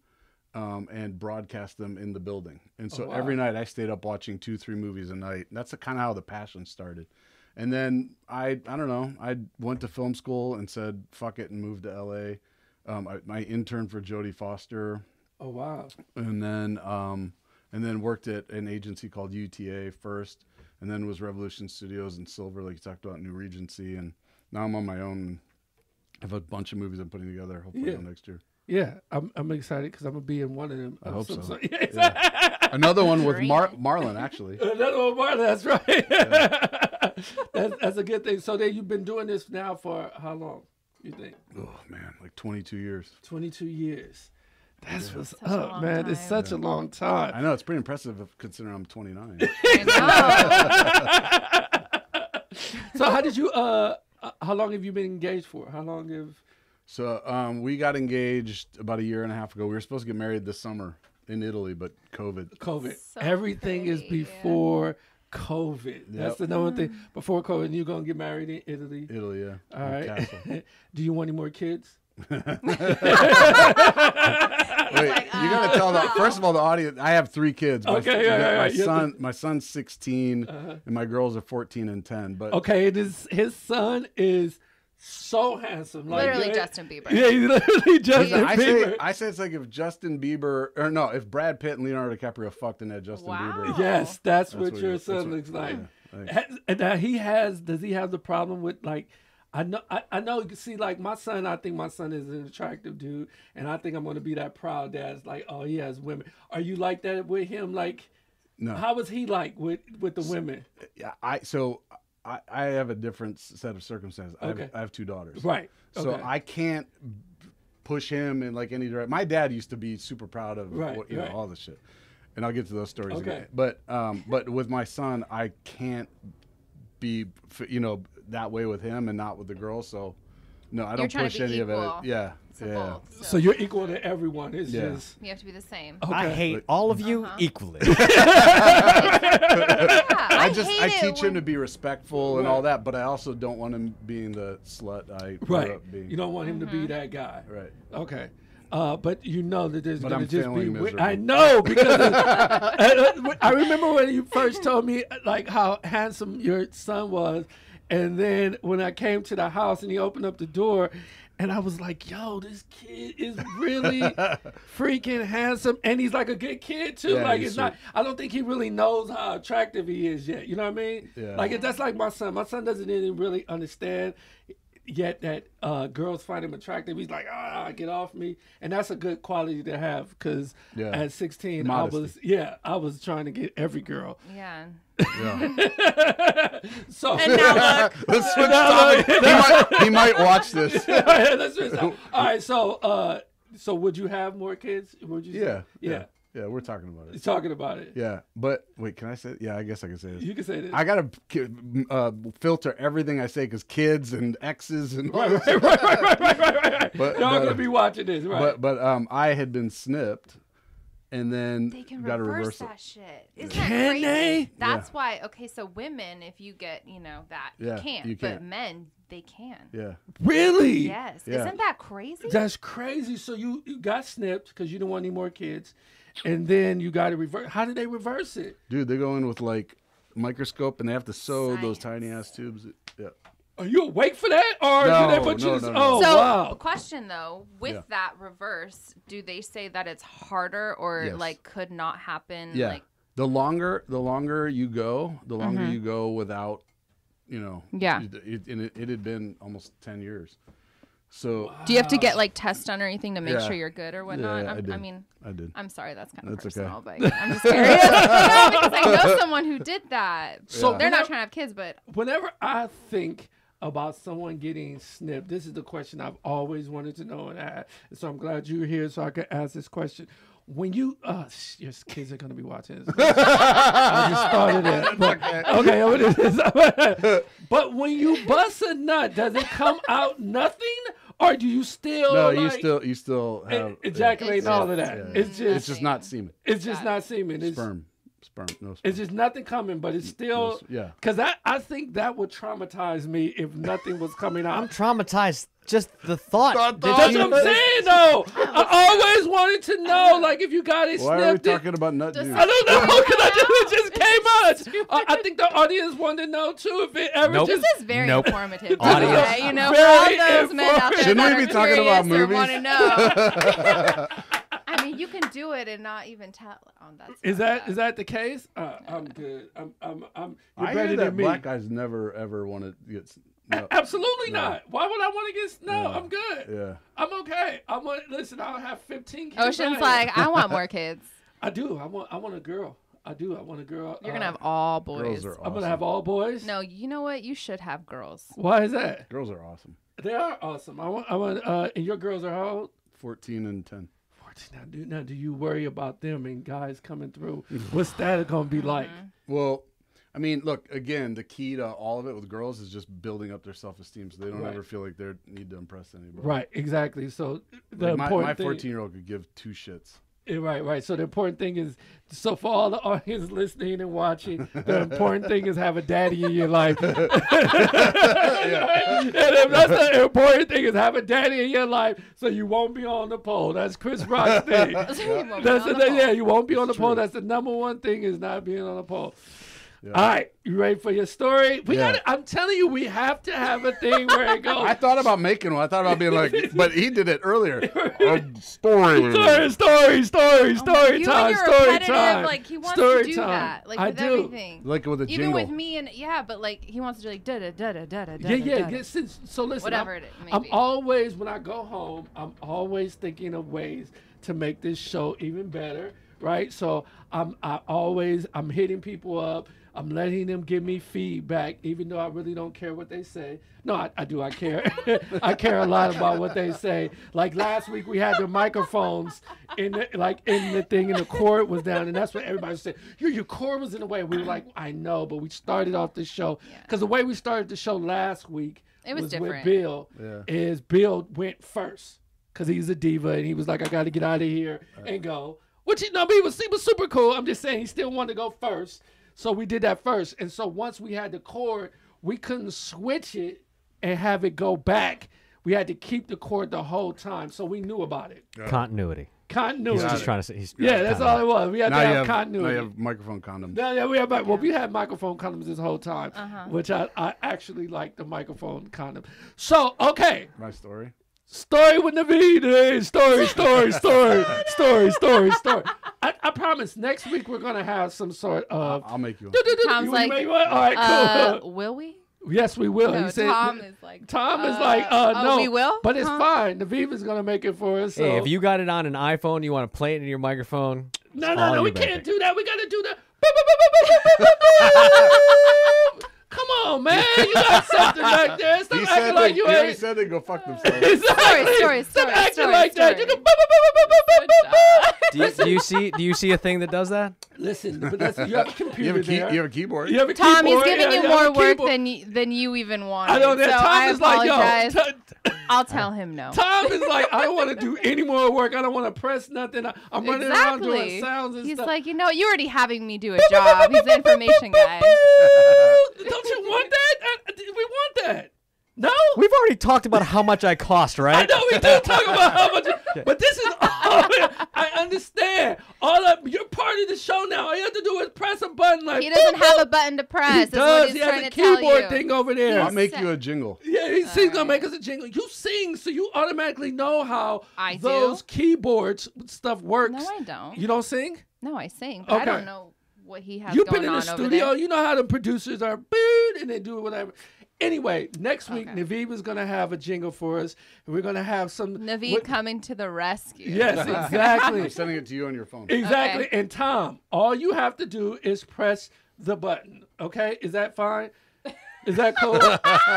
Um, and broadcast them in the building, and so
Oh, wow.
every night I stayed up watching two, three movies a night. That's kind of how the passion started. And then I, I don't know, I went to film school and said, fuck it, and moved to LA. Um, I, I interned for Jodie Foster
Oh wow.
and then, um, and then worked at an agency called UTA first, and then was Revolution Studios and Silver, like you talked about, New Regency. And now I'm on my own. I have a bunch of movies I'm putting together, hopefully
Yeah.
next year.
Yeah, I'm I'm excited because I'm gonna be in one of them.
I hope
I'm
so.
Yes.
Another one with Mar- Marlon, actually.
Another one, Marlon. That's right. that's, that's a good thing. So then you've been doing this now for how long? You think?
Oh, man, like 22 years.
22 years. That's what's
Such
up,
long
man. It's
time.
such a long time.
I know, it's pretty impressive considering I'm 29.
So how did you? Uh, uh, how long have you been engaged for? How long have?
So um, we got engaged about a year and a half ago. We were supposed to get married this summer in Italy, but COVID.
COVID.
So
Everything is
pretty.
before COVID. That's
Yep.
the number one thing. Before COVID, you're gonna get married in Italy.
Italy, yeah.
All
in
right.
Castle.
Do you want any more kids?
Wait,
like,
you gotta tell the first of all the audience. I have three kids. My,
Okay, yeah, yeah,
my
yeah. You have
son, my son's 16, and my girls are 14 and 10. But
Okay, this his son is so handsome. Like,
Literally
uh,
Justin Bieber.
Yeah, he's literally Justin
I say,
Bieber.
I say it's like if Justin Bieber, or no, if Brad Pitt and Leonardo DiCaprio fucked and had Justin
Wow.
Bieber.
yes, that's,
That's
what,
what
your son
what-
looks like.
yeah, thanks.
And now he has. Does he have the problem with like? I know. I, I know. You can see, like my son. I think my son is an attractive dude, and I think I'm going to be that proud dad. It's like, oh, he has women. Are you like that with him? Like,
No.
how was he like with with the women?
Yeah, I so I, I have a different set of circumstances. I,
Okay.
have, I have two daughters.
Right.
So
Okay.
I can't push him in like any direction. My dad used to be super proud of
Right,
what, you
right.
know all this shit, and I'll get to those stories.
Okay.
Again. But um, but with my son, I can't be you know that way with him and not with the girls. So no, I don't push any
equal.
of it. Yeah,
So
yeah.
both.
So you're equal to everyone. It's
Yeah.
just
You have to be the same.
I
Okay.
hate all of you
Uh-huh.
equally.
Yeah, I,
I just I teach him to be respectful and all that, but I also don't want him being the slut I grew
right.
up being.
You don't want him to
Mm-hmm.
be that guy.
right.
Okay. Uh, but you know that there's going to just be. wi-
miserable.
I know because uh, I remember when you first told me like how handsome your son was, and then when I came to the house and he opened up the door, and I was like, "Yo, this kid is really freaking handsome, and he's like a good kid too.
Yeah,
like it's not. I don't think he really knows how attractive he is yet. You know what I mean?
Yeah.
Like that's like my son. My son doesn't even really understand yet that uh, girls find him attractive. He's like, ah, get off me, and that's a good quality to have because
Yeah.
at 16,
Modesty.
I was yeah, I was trying to get every girl.
Yeah.
Yeah.
So
And now look.
Let's switch
No,
topic.
no,
He might, he might watch this.
Let's switch all right, so uh, so would you have more kids? Would you?
Yeah,
yeah.
yeah, yeah. We're talking about
You're
it.
talking about it.
Yeah, but wait, can I say? Yeah, I guess I can say this.
You can say this.
I gotta uh, filter everything I say because kids and exes and all this
right, right, right, right, right, right, right.
But-
Y'all
but-
gonna be watching this, right?
But but um, I had been snipped, and then
They can
got to
reverse,
reverse it.
that shit. Isn't
Can
that crazy?
they?
That's why. Okay, so women, if you get, you know, that
Yeah,
you can't,
you
but
can't.
men, they can.
Yeah,
really?
Yes.
Yeah.
Isn't that crazy?
That's crazy. So you, you got snipped because you didn't want any more kids, and then you got to reverse. How did they reverse it?
dude, they go in with like microscope and they have to sew those tiny ass tubes. Yeah,
Are you awake for that, or
No,
did they put you?
no,
to-
no, no.
Oh
so,
wow!
question though, with
Yeah.
that reverse, do they say that it's harder or
Yes.
like could not happen?
yeah.
Like,
the longer the longer you go, the longer
Mm-hmm.
you go without, you know.
Yeah.
It, it, and it, it had been almost ten years, so
do you have to get like tests done or anything to make
Yeah.
sure you're good or whatnot?
yeah, I did.
mean,
I did.
I'm sorry, that's kind of
That's okay.
personal, but I'm just curious. because I know someone who did that.
So
Yeah.
They're not trying to have kids, but
Whenever I think about someone getting snipped, this is the question I've always wanted to know, and, I, so I'm glad you're here so I can ask this question. When you, uh, your kids are gonna be watching this. I just started it. But, okay, what is this? but when you bust a nut, does it come out nothing, or do you still
No, you still you still have
ejaculate and all of that?
yeah.
It's just
It's just not semen.
it's just not semen. It's
Sperm. Sperm. No sperm.
it's just nothing coming, but it's still
s- yeah.
Because I I think that would traumatize me if nothing was coming out.
I'm traumatized. Just the thought.
Thought-
That's
you-
what I'm saying, though. I always wanted to know, like, if you got it
Why are we
snipped. it-
talking about nut
Does-
juice?
I don't know because I just, it just came out. I, I think the audience wanted to know too if it ever
Nope.
just.
This is very
Nope.
informative.
Audience.
Audience. You know,
Very
all those men out there
Shouldn't
that
we
are
be talking
curious
about
or
movies?
want to know. I mean, you can do it and not even tell. Oh, that's
Is that
bad.
is that the case? Uh, I'm good. I'm I'm I'm. You're
I
better
hear
than
that
me.
black guys never ever want to get. s- No.
Absolutely
No.
not. Why would I want to get? No,
Yeah.
I'm good.
Yeah.
I'm okay. I want. Listen, I'll have 15 kids.
Ocean's like, I want more kids.
I do. I want. I want a girl. I do. I want a girl.
You're gonna
Uh,
have all
Girls
boys.
are awesome.
I'm gonna have all boys.
No, you know what? You should have girls.
Why is that?
Girls are awesome.
They are awesome. I want. I want. Uh, and your girls are how old?
14 and 10.
14. Now, do now do you worry about them and guys coming through? What's that gonna be mm-hmm. like?
Well, I mean, look again. The key to all of it with girls is just building up their self-esteem, so they don't
Right.
ever feel like they need to impress anybody.
Right. Exactly. So the
Like my,
important
my 14 year old could give two shits.
Yeah, Right, right. So the important thing is, so for all the audience listening and watching, the important thing is have a daddy in your life. And if that's the important thing is have a daddy in your life, so you won't be on the pole. That's Chris Rock's thing.
You won't be
That's the
the.
Yeah, you won't be on the pole. That's the number one thing is not being on the pole.
Yeah.
All right, you ready for your story? We
Yeah.
got. I'm telling you, we have to have a thing where it goes.
I thought about making one. I thought about being like, but he did it earlier. A story.
Story, story, story,
Oh,
story
you
time,
and
story time.
Like he wants
story
to do
time.
that, like
I
with
do.
everything.
Like with a
Even
jingle.
with me and yeah, but like he wants to do like da da da da da da da.
Yeah, yeah. yeah since, so listen,
Whatever
I'm,
it may
I'm
be.
always when I go home, I'm always thinking of ways to make this show even better, right? So I'm I always I'm hitting people up. I'm letting them give me feedback, even though I really don't care what they say. No, I, I do. I care. I care a lot about what they say. Like last week, we had the microphones in the, like in the thing, and the cord was down, and that's what everybody said. Your your cord was in the way. We were like, I know, but we started off the show
Yeah.
because the way we started the show last week
It was
with
different.
Bill
Yeah.
is Bill went first because he's a diva and he was like, I got to get out of here and go. Which he, no, but he was he was super cool. I'm just saying he still wanted to go first, so we did that first. And so once we had the cord, we couldn't switch it and have it go back. We had to keep the cord the whole time, so we knew about it.
Continuity.
Continuity.
He's just trying to say. He's
yeah, that's all it was. We had
Now
to
you,
have,
have, now
continuity.
you have microphone condoms.
No, yeah, we have well, we had microphone condoms this whole time,
Uh-huh.
which I, I actually like the microphone condom. So okay,
My story.
Story with Navid. Story, story, story, story, story, story. I, I promise next week we're gonna have some sort of.
I'll make you.
Tom's
You
like,
make one? all right,
Uh,
cool.
will we?
yes, we will.
No,
he said,
Tom is like.
Tom is
uh,
like, uh,
oh,
no,
we will.
but it's
Huh?
fine. Navid is gonna make it for us. So.
Hey, if you got it on an iPhone, you want to play it in your microphone.
No, no, no, we can't do that. We gotta do the. Come on, man. You got something back there. Stop
he
acting
said
like
they,
you
he
ain't.
He said they go fuck themselves.
exactly.
Sorry, sorry,
Stop
sorry,
acting
sorry,
like sorry.
that.
You go boop, boop, boop, boop, boop, boop, boop.
Do, you, do you see? Do you see a thing that does that?
Listen, but that's, you have a computer.
You have a, key,
there.
You have a keyboard.
You have a
Tom,
keyboard.
he's giving
yeah,
you,
you
more work than than you even want.
I know that
so
Tom
I
is
apologize.
like, yo. T-
I'll tell him no.
Tom is like, I don't want to do any more work. I don't want to press nothing. I- I'm running around doing
Exactly.
sounds and
He's
stuff.
like, you know, you're already having me do a job. He's the information guy.
Don't you want that? Uh, We want that. No?
We've already talked about how much I cost, right?
I know we do talk about how much, but this is all. I understand. All of you're part of the show now. All you have to do is press a button like.
He doesn't
boop,
have
boop.
a button to press.
He does. He has a keyboard thing over there.
I'll make you a jingle.
Yeah, he's, he's gonna make us a jingle. You sing, so you automatically know how
I do.
those keyboards stuff works.
No, I don't.
You don't sing?
No, I sing, but I don't know what he has
You've
going
been in the studio. You know how the producers are, boot, and they do whatever. Anyway, next week
Okay.
Navid is gonna have a jingle for us, and we're gonna have some.
Navid
what-
coming to the rescue.
Yes, exactly.
I'm sending it to you on your phone.
Exactly.
Okay.
And Tom, all you have to do is press the button. Okay? Is that fine? Is that cool?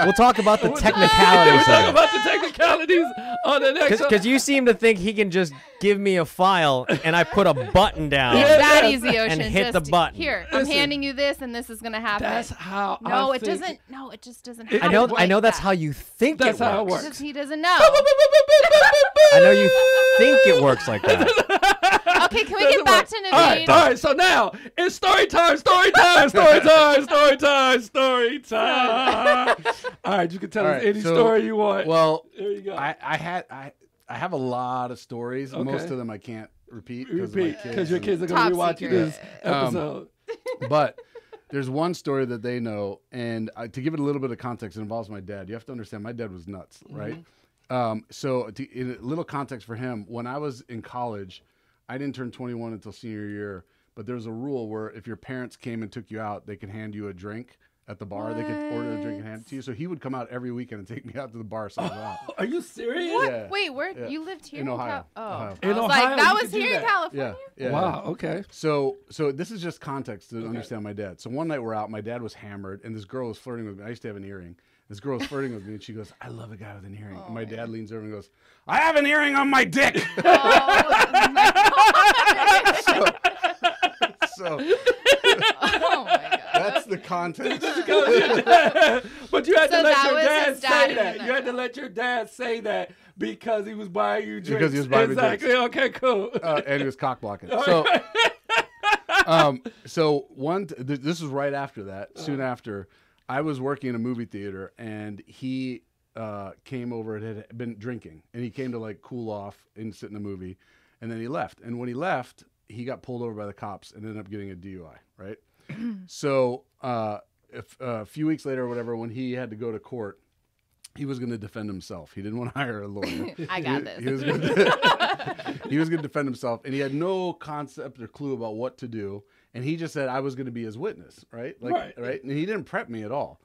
We'll talk about the technicalities.
We'll
technicalities
talk
of it.
about the technicalities on the next.
Because you seem to think he can just give me a file and I put a button down.
It's
Yeah,
that
that's-
easy, Ocean.
and hit the button.
Here, I'm
Listen.
handing you this, and this is gonna happen.
That's how.
no,
I
it
think-
doesn't. No, it just doesn't.
It-
I
happen
know.
like
I know that's
that.
how you think
That's
it
how it
works.
works.
He doesn't know.
I know you think it works like that.
okay, can we get back to
All right,
Naveen?
all right. So now it's story time. Story time. Story time. Story time. Story time. All right, you can tell
All
us
right,
any
so-
story you want.
Well,
there you go.
I, I had I I have a lot of stories. Most of them I can't repeat because
Repeat,
of my
because
kids.
your kids are gonna be watching
secret.
this
Um,
episode.
but there's one story that they know, and uh, to give it a little bit of context, it involves my dad. You have to understand, my dad was nuts, right? Um, so, to, in a little context for him, when I was in college, I didn't turn 21 until senior year. But there's a rule where if your parents came and took you out, they could hand you a drink at the bar. They could order a drink and hand it to you. So he would come out every weekend and take me out to the bar. So out.
Are you serious?
What?
Yeah.
Wait, where
Yeah.
you lived here
In Ohio.
Cal- oh,
Ohio.
I
In
was
Ohio,
like that was
could do
here in. California.
Yeah. yeah.
Wow. Okay.
So, so this is just context to understand my dad. So one night we're out, my dad was hammered, and this girl was flirting with me. I used to have an earring. This girl was flirting with me, and she goes, "I love a guy with an earring." and my oh. dad leans over and goes, "I have an earring on my dick." Oh, so, so
Oh my god.
that's the context.
but you had
So
to let your dad say
daddy
that. You had to let your dad say that because he was buying you drinks.
Because he was buying me drinks.
exactly. Okay. Cool.
uh, and he was cock blocking. So, um, so one, t- th- this was right after that. Soon after, I was working in a movie theater, and he uh, came over and had been drinking, and he came to like cool off and sit in the movie, and then he left. And when he left, he got pulled over by the cops and ended up getting a DUI. Right. so, uh, if, uh, a few weeks later, or whatever, when he had to go to court. He was going to defend himself. He didn't want to hire a lawyer.
I got
He-
this.
He was gonna, he was going to defend himself, and he had no concept or clue about what to do. And he just said I was going to be his witness, right? Like,
Right.
right. And he didn't prep me at all.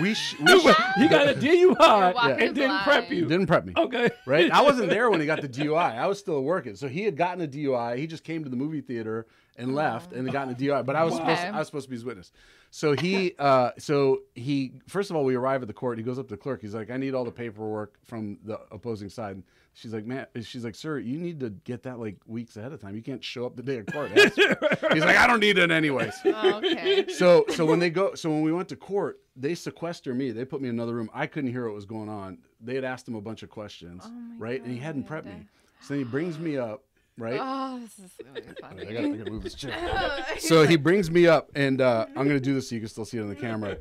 We, sh- we sh-
he got a DUI
walking
and didn't prep you.
didn't prep me.
Okay.
Right? I wasn't there when he got the DUI. I was still working. So he had gotten a DUI. He just came to the movie theater and left and got a DUI. But I was supposed
Okay.
I was supposed to be his witness. So he uh so he first of all we arrive at the court. He goes up to the clerk. He's like, I need all the paperwork from the opposing side. She's like, man, she's like, sir, you need to get that like weeks ahead of time. You can't show up the day of court. Ask for it." He's like, I don't need it anyways.
okay.
So so when they go so when we went to court, they sequester me. They put me in another room. I couldn't hear what was going on. They had asked him a bunch of questions, right? and he hadn't prepped me. So then he brings me up, right?
Oh, this is really
I
funny.
gotta, I gotta move this chair. so he brings me up, and uh, I'm gonna do this so you can still see it on the camera.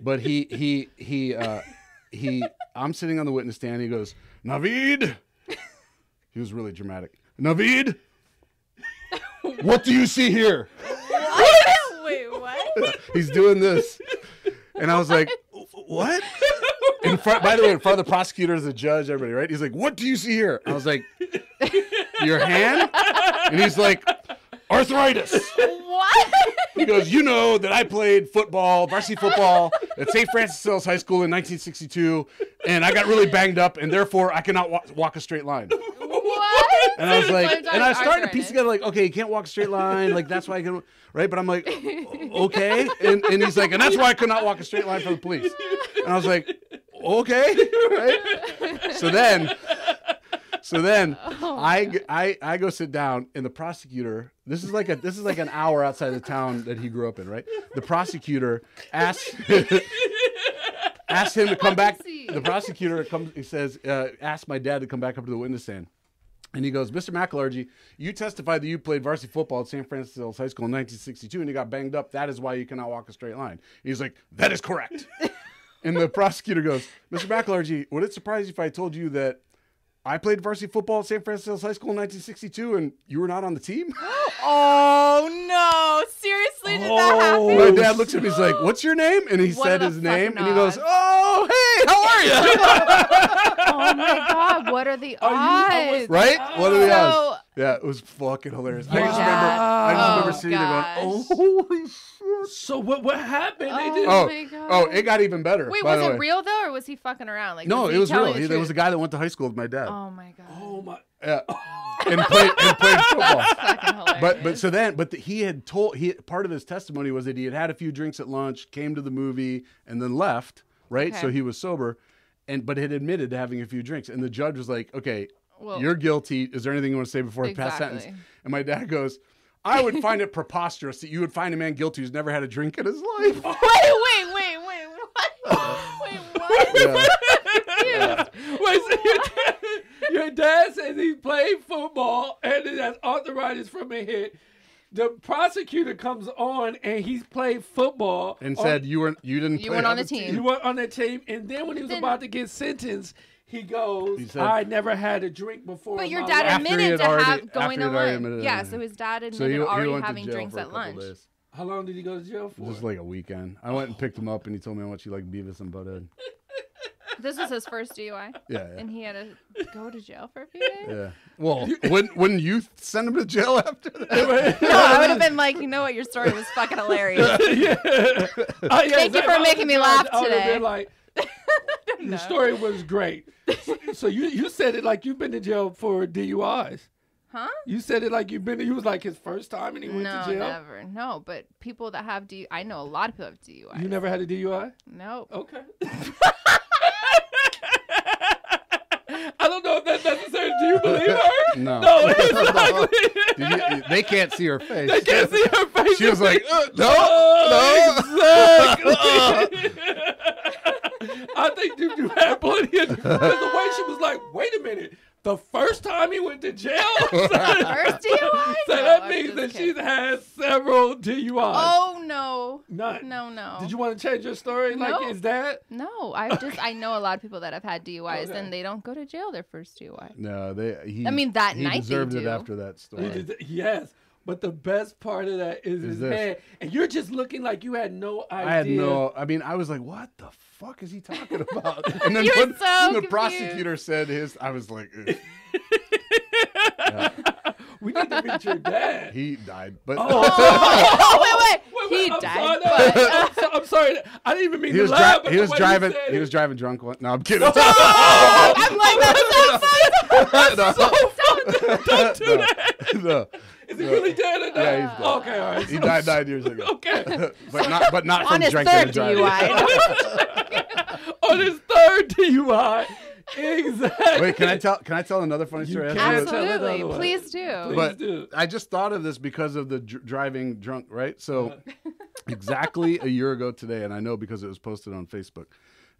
But he he he uh, he. I'm sitting on the witness stand. He goes, Navid. He was really dramatic. Navid, what do you see here?
Wait, what?
He's doing this, and I was like, "What?" In front, by the way, in front of the prosecutors, the judge, everybody, right? He's like, "What do you see here?" I was like, "Your hand," and he's like, "Arthritis."
what?
He goes, "You know that I played football, varsity football at St. Francis Sales High School in 1962, and I got really banged up, and therefore I cannot wa- walk a straight line."
what?
And I was like,
Sometimes
and I was starting to piece together, like, okay, you can't walk a straight line, like that's why I can, right? But I'm like, "O- okay, and, and he's like, and that's why I could not walk a straight line for the police. And I was like, okay, right? So then, so then, I I I go sit down, and the prosecutor. This is like a this is like an hour outside the town that he grew up in, right? The prosecutor asks. Asked him to come back. The prosecutor comes. He says, uh, "Ask my dad to come back up to the witness stand." And he goes, Mr. McIlhargey, you testified that you played varsity football at San Francisco High School in 1962 and you got banged up. That is why you cannot walk a straight line. He's like, that is correct. and the prosecutor goes, Mr. McIlhargey, would it surprise you if I told you that I played varsity football at San Francisco High School in 1962 and you were not on the team?
Oh no! Seriously, did that oh. happen?
My dad looks at me, he's like, what's your name? And he
What
said his name
fucking
and he goes, oh, hey, how are you?
Oh my god! What are the
Are you- was-
odds?
right? What are the
So-
odds? Yeah, it was fucking hilarious. I just remember, I just
dad.
remember
Oh,
sitting there going, "Oh, holy shit!"
So what what happened? They
Oh.
did.
Oh,
my God.
oh, it got even better.
Wait,
by
was
the
it real though, or was he fucking around? Like,
No,
was
it
he
was real.
telling
He, there was a
truth?
guy that went to high school with my dad.
Oh my god.
Oh my.
Yeah. and played and played football.
Fucking hilarious.
But but so then but the, he had told he part of his testimony was that he had had a few drinks at lunch, came to the movie, and then left. Right, so
Okay.
he was sober, and but had admitted to having a few drinks. And the judge was like, "Okay,
Well-
you're guilty. Is there anything you want to say before I pass sentence?" And my dad goes. I would find it preposterous that you would find a man guilty who's never had a drink in his life.
wait, wait, wait, wait, what? Uh, wait, what?
Yeah.
Wait, so your dad, your dad says he played football and it has arthritis from a hit. The prosecutor comes on and he's played football
And
on-
said you weren't you didn't
You
play
weren't on the team.
he went on the team, and then when he was
Then-
about to get sentenced, he goes,
He said-
"I never had a drink before."
But your dad
life."
After
admitted
had
to
already-
have going
after
to lunch. Yeah,
it.
so his dad
So
admitted
he, he
already
went
having drinks at lunch.
days.
How long did he go to jail for?
Just like a weekend. I went and picked him up, and he told me how much he liked Beavis and Butthead.
This was his first DUI,
Yeah, yeah.
and he had to go to jail for a few days.
Yeah. Well, wouldn't wouldn't you send him to jail after that?
No, I would have been like, you know what, your story was fucking hilarious.
yeah. Oh, yeah,
Thank you for making me
judge,
laugh
I would've
today.
Been the story was great. So, so you you said it like you've been to jail for DUIs.
Huh?
You said it like you've been. You was like his first time, and he went
No,
to jail.
No, never. No, but people that have DUI, I know a lot of people have DUI.
You never had a DUI.
Nope.
Okay. I don't know if that's necessary. Do you believe her?
No.
No, exactly.
You- they can't see her face.
I can't see her face.
She was like, uh, no,
Oh, exactly. I think you, you had plenty of. Because the way she was like, wait a minute. The first time he went to jail? so
First DUI? No,
that means that
kidding.
she's had several DUIs.
Oh no,
Not,
no, no.
Did you want to change your story like is that?
No, I just I know a lot of people that have had DUIs
Okay.
and they don't go to jail their first DUI.
No, they. He,
I mean, that
he
night they
deserved it after that story.
did- Yes. But the best part of that is,
Is
his
this.
head. And you're just looking like you had no idea.
I had no. I mean, I was like, "What the fuck is he talking about?" And then
You were
when,
so
when the prosecutor said his, I was like, "Ugh."
We need to meet your dad.
"He died," but
Oh, wait, wait,
Wait,
he
wait, I'm
died.
Sorry, no, I'm, so, I'm sorry. I didn't even mean
he
to
was
laugh.
dri- he was driving.
said
He was driving drunk. One. No, I'm kidding.
I'm like, that's so
no,
Don't do
no,
that.
no.
Is he really dead or not?
Yeah, he's dead.
Okay, all right.
He
So-
died nine years ago.
Okay.
but not, but not
on
from
his
drinking
third
and driving.
DUI.
On his third DUI. Exactly.
Wait, can I tell? Can I tell another funny story?
can.
after this?
Tell another
Absolutely, please do.
Please
but
do.
I just thought of this because of the dr- driving drunk, right? So, exactly a year ago today, and I know because it was posted on Facebook.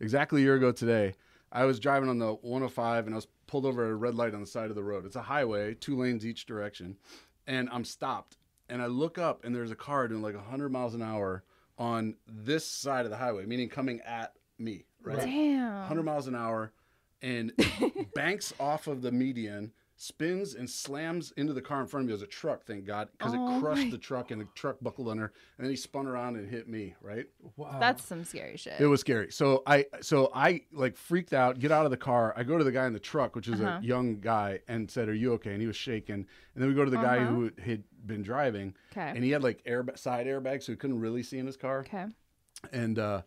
Exactly a year ago today, I was driving on the 105 and I was pulled over at a red light on the side of the road. It's a highway, two lanes each direction, and I'm stopped. And I look up and there's a car doing like 100 miles an hour on this side of the highway, meaning coming at me, right?
Damn.
100 miles an hour and banks off of the median, spins and slams into the car in front of me as a truck, thank God, because
Oh
it crushed
my-
the truck and the truck buckled under. And then he spun around and hit me, right?
Wow.
That's some scary shit.
It was scary. So I so I like freaked out, get out of the car. I go to the guy in the truck, which is
Uh-huh.
a young guy, and said, Are you okay? And he was shaking. And then we go to the guy
Uh-huh.
who had been driving.
'Kay.
And he had like air side airbags, so he couldn't really see in his car
okay.
and uh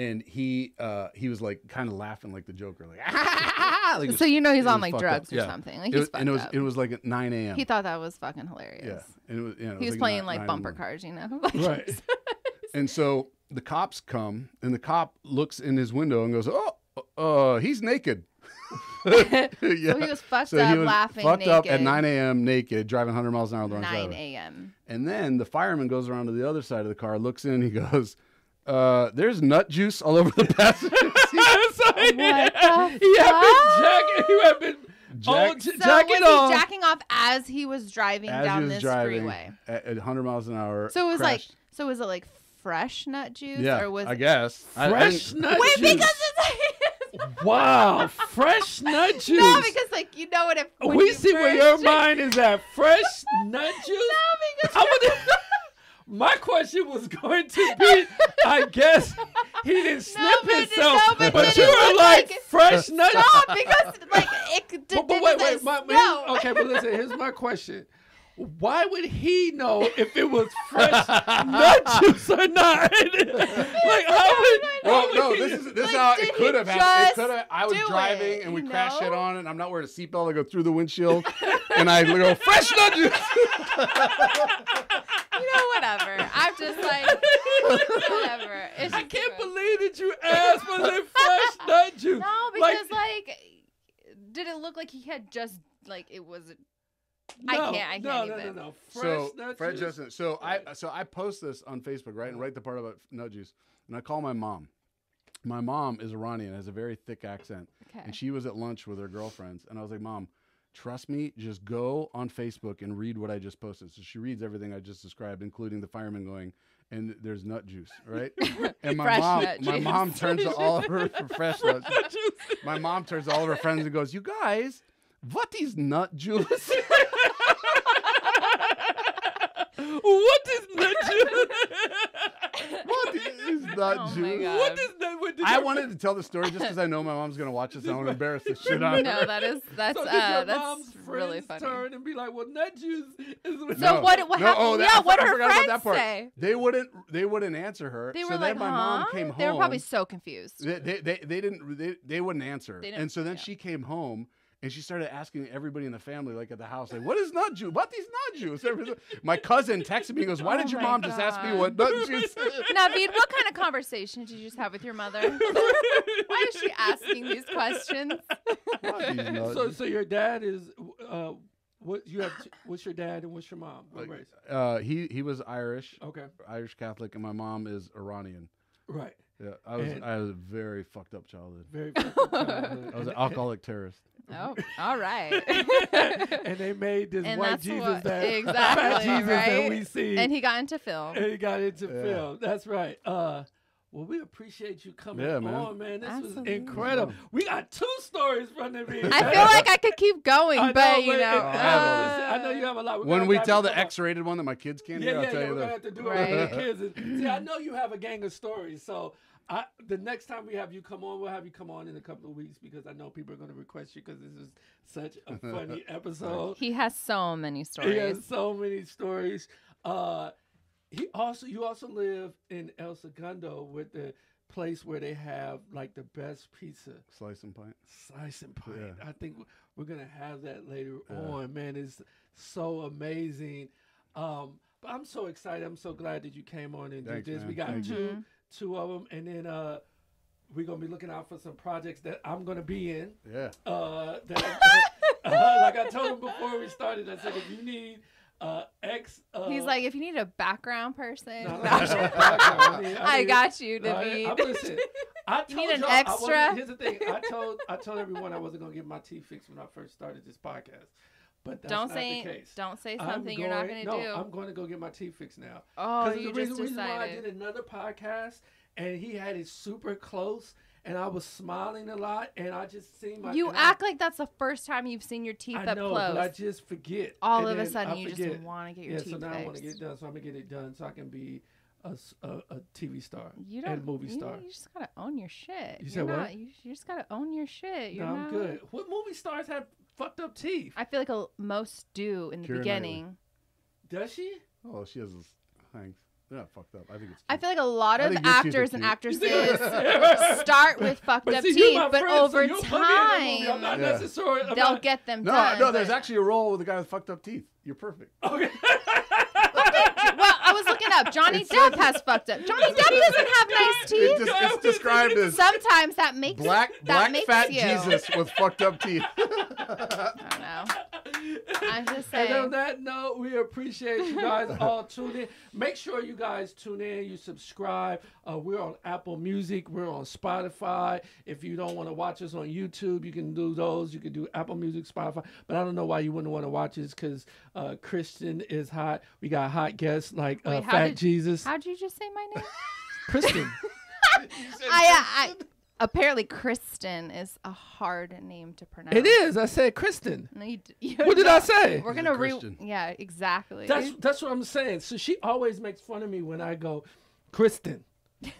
and he uh he was like kind of laughing like the Joker, like ah, like
So you know he's on like drugs
up.
or
Yeah.
something. Like
It
he's
was, and it was
fucked
it was like at nine a.m.
He thought that was fucking hilarious.
yeah, and it was you know, it
He was
like
playing like
nine in the
bumper cars, you know.
right.
And so the cops come, and the cop looks in his window and goes, "Oh, uh, he's naked." yeah.
So he was fucked
So
up,
he was
laughing
fucked up at 9 a.m. naked, driving 100 miles an hour on the wrong
9
of the road.
a.m.
And then the fireman goes around to the other side of the car, looks in, he goes, uh, "There's nut juice all over the passenger seat."
so he,
What
had,
the
he had been
fuck?
jacking. He had been
Jack-
all j-
So
jacking
was
off.
he jacking off as he was driving
As
down
he was
this
driving
freeway?
at, at 100 miles an hour.
So it was like, so was it like fresh nut juice,
yeah,
or was
I guess I- I
Fresh
didn't-
nut
wait
juice.
Wait, because it's
wow, fresh nut juice.
no because like you know what if when
we
you
see where your mind is at. Fresh nut juice.
no because
I would- My question was going to be, I guess he didn't snip
No,
himself,
no, but
but, you were like,
like-
fresh nut
no because like it
But, but wait, wait, my,
no.
okay, but listen, here's my question. Why would he know if it was fresh nut juice or not? like, how would?
Well,
how would
no,
he-
this is this is
Like,
how it could have happened. It could have. I was driving
it,
and we
you
crash shit on, and I'm not wearing a seatbelt. I go through the windshield, and I go fresh nut juice.
You know, whatever. I'm just like, whatever. It's
I can't
gross.
believe that you asked for the fresh nut juice.
No,
Like,
because like, did it look like he had just like it was? I can't. I
no,
can't
no,
even.
no, no. Fresh
so
nut
Fred
juice.
Justin. So I so I post this on Facebook, right, and mm-hmm. write the part about nut juice, and I call my mom. My mom is Iranian, has a very thick accent,
Okay.
and she was at lunch with her girlfriends, and I was like, "Mom, trust me, just go on Facebook and read what I just posted." So she reads everything I just described, including the fireman going, "And there's nut juice, right?" And my
Fresh
mom, my
juice.
mom turns to all of her fresh nut juice. My mom turns to all of her friends and goes, "You guys, what is nut juice?"
what is nut juice?
what is nut
Oh my
juice?
God.
what is nut? What did
I
your-
wanted to tell the story just because I know my mom's gonna watch this and I want to embarrass the shit out of her.
no, that is that's
So
uh that's
mom's
really
friends
funny.
turn and be like, "Well, nut juice is." What
So
No.
what? What
No,
happened?
oh, that-
yeah,
I
what
I
her
forgot about
friends
that part.
say?
They wouldn't. They wouldn't answer her.
They
so
were
then
like,
my
huh?
mom came home.
They were probably so confused.
They, they, they, they didn't. They, they wouldn't answer.
They didn't-
and so then
yeah.
she came home. And she started asking everybody in the family, like at the house, like, "What is nut juice? What is nut juice?" Everybody- My cousin texted me, and goes, "Why
Oh
did your
my
mom just ask me what nut juice?" is?"
Navid, what kind of conversation did you just have with your mother? Why is she asking these questions?
What is nut
So, so your dad is uh, what you have? t- what's your dad and what's your mom? What race?
uh, he he was Irish,
Okay,
Irish Catholic, and my mom is Iranian.
right.
Yeah, I was
And-
I was a very fucked up childhood.
Very. fucking childhood.
I was an alcoholic terrorist.
Oh, all right.
and they made this
And
white Jesus
what-
that fat
exactly,
Jesus that
right?
we see,
and he got into film.
and he got into
Yeah.
film. That's right. Uh, well, we appreciate you coming
Yeah, man.
on, man. This
Absolutely.
was incredible. We got two stories from the video.
I feel like I could keep going,
I
but you
but-
know,
I
uh,
know you have a lot. We're
When we tell the. X-rated one that my kids can't
Yeah,
hear,
yeah,
I'll tell
yeah.
you
We're gonna
that.
have to do it
Right.
with the kids. And- See, I know you have a gang of stories, so I, the next time we have you come on, we'll have you come on in a couple of weeks because I know people are going to request you because this is such a funny episode.
he has so many stories.
He has so many stories. Uh, he also, you also live in El Segundo with the place where they have like the best pizza.
Slice and pint.
Slice and pint.
Yeah.
I think we're gonna have that later
Yeah.
on. Man, it's so amazing. Um, but I'm so excited. I'm so glad that you came on and
Thanks,
did this.
man.
We got
Thank you.
two, two of them, and then uh, we're gonna be looking out for some projects that I'm gonna be in.
Yeah.
Uh, that, uh, like I told him before we started, I said if you need uh, X, uh,
He's like, if you need a background person,
no, no, I need-
I
need-
got you,
no, I- I, listen, I
You need an
I
extra?
Here's the thing. I told I told everyone I wasn't gonna get my teeth fixed when I first started this podcast, but that's
don't
not
say
the case.
don't say something you're not
going-
gonna
no,
do.
I'm going to go get my teeth fixed now.
oh, you
the reason,
just
reason why I did another podcast and he had it super close and I was smiling a lot and I just seemed like
You
and I-
act like that's the first time you've seen your teeth
I
up
know,
close.
but I just forget.
All
and
of a sudden,
I
you
forget.
just want to get your
yeah,
teeth
so now I want to get it done, so I'm gonna get it done, so I can be a a TV star
you don't
and movie star.
You just gotta own your shit.
You
You're
said what?
You, you just gotta own your shit. You're
No, I'm
not-
good. What movie stars have fucked up teeth?
I feel like a, most do in the
Keira Knightley.
beginning.
Does she?
Oh, she has this. Thanks. They're not fucked up. I think it's.
I feel like a lot of
think your teeth are
actors and actresses start with fucked
But
up
see,
teeth, but
friend,
over
you'll put me in a movie. I'm
time
not
Yeah.
necessarily. I'm
they'll
not-
get them
no,
done.
no. There's actually a role with a guy with fucked up teeth. You're perfect.
Okay.
well, I was looking up. Johnny Depp has fucked up. Johnny Depp doesn't have nice teeth.
It
teeth.
just, it's described as
Sometimes that makes
black,
that
black
makes
fat
you.
Jesus with fucked up teeth.
I don't know. I'm just
And on that note, we appreciate you guys all tuning in. Make sure you guys tune in, you subscribe. Uh, we're on Apple Music, we're on Spotify. If you don't want to watch us on YouTube, you can do those. You can do Apple Music, Spotify. But I don't know why you wouldn't want to watch us because uh, Christian is hot. We got hot guests like uh,
Wait, how
Fat
did-
Jesus.
How'd you just say my name?
Kristen.
I, I apparently Kristen is a hard name to pronounce.
it is. I said Kristen.
No, you, you
What did I say?
We're
He's
gonna re. Yeah, exactly.
That's that's what I'm saying. So she always makes fun of me when I go, Kristen.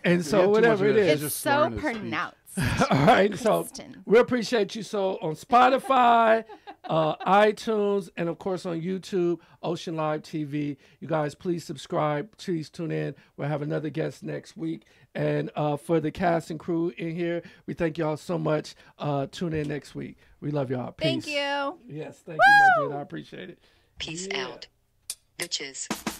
And so whatever
much
it
of it.
is.
It's
It's
just
so
slurring his speech.
pronounced.
All right, so we appreciate you so on Spotify, uh, iTunes, and of course on YouTube, Ocean Live TV. You guys, please subscribe. Please tune in. We'll have another guest next week. And uh, for the cast and crew in here, we thank y'all so much. Uh, tune in next week. We love y'all. Peace.
Thank you.
Yes, thank you, my dude. I appreciate it.
Peace
Yeah.
out. Bitches.